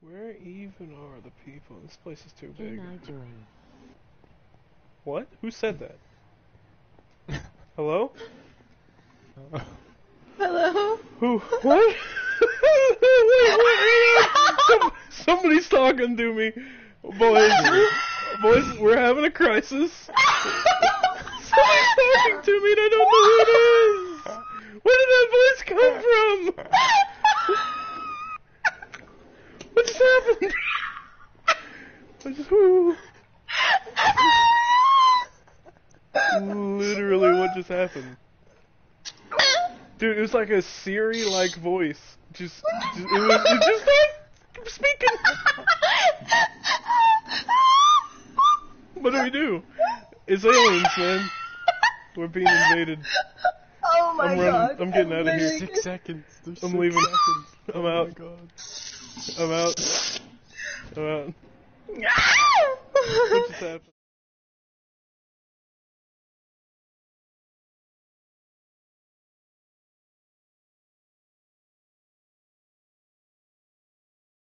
Where even are the people? This place is too Can big. I join? What? Who said that? Hello? Hello? Who? What? Wait, what? Some, somebody's talking to me. Boys, boys, we're having a crisis. Somebody's talking to me and I don't know who it is. Where did that voice come from? What just happened? I just, who? Literally, what just happened? Dude, it was like a Siri-like voice. Just, just it was, it just started speaking. What do we do? It's aliens, man. We're being invaded. Oh my I'm running. god. I'm getting out of here. Six seconds. There's I'm six leaving. Seconds. I'm oh out. my god. I'm out. I'm out. What just happened?